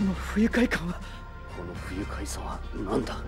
この不愉快感は。この不愉快さは何だ？